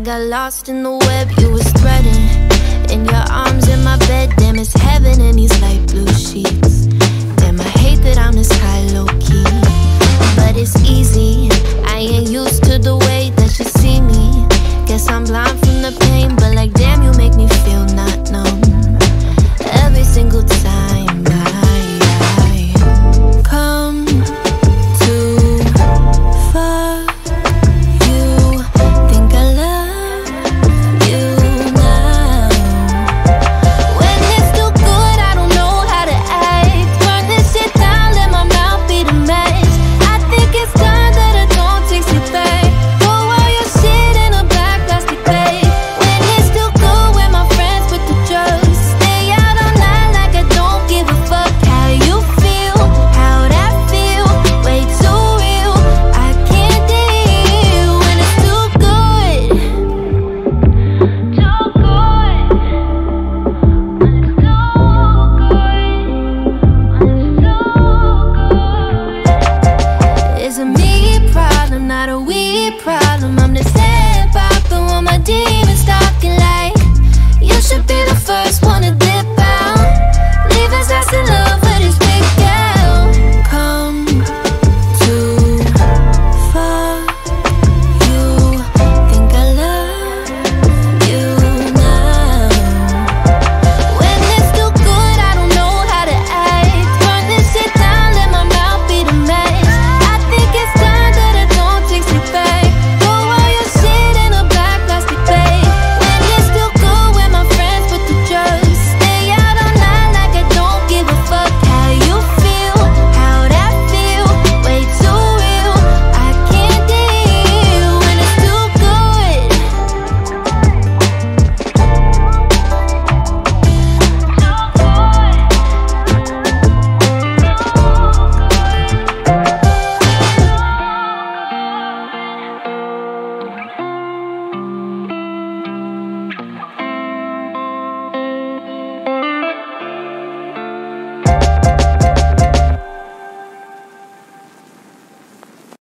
I got lost in the web you was threading. In your arms in my bed, damn it's heaven in these light blue sheets. Damn I hate that I'm this high low key But it's easy, I ain't used to the way that you see me. Guess I'm blind from the pain